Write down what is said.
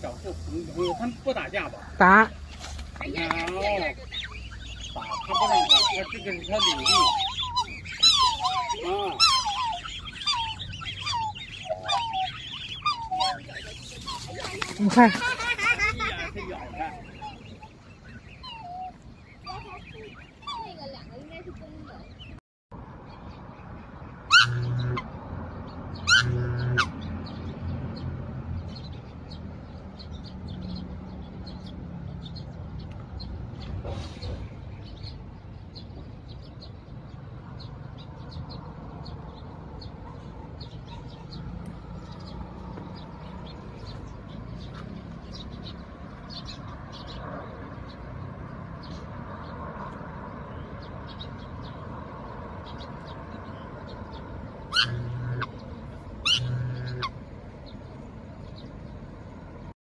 找个朋友，他们不打架吧？打。打、哎。打他不能打，他这个是他领地。啊。你看。那个两个应该是公的。